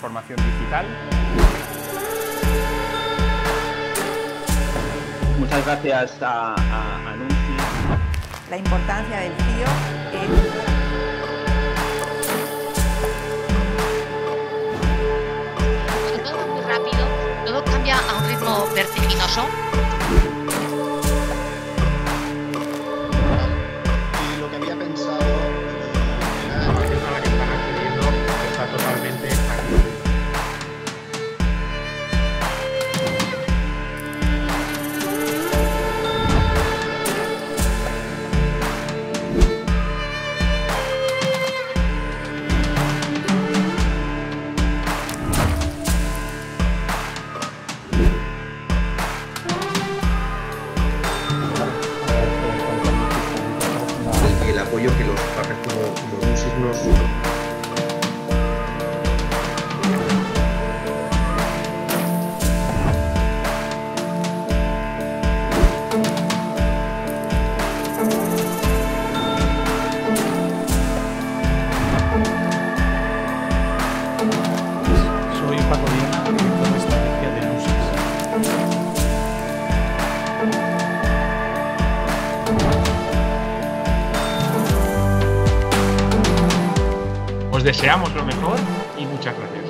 transformación digital. Muchas gracias a, a Anunci. La importancia del CIO es todo va muy rápido, todo cambia a un ritmo vertiginoso. Apoyo que los partners como, como nos, Soy Paco director de estrategia de. Os deseamos lo mejor y muchas gracias.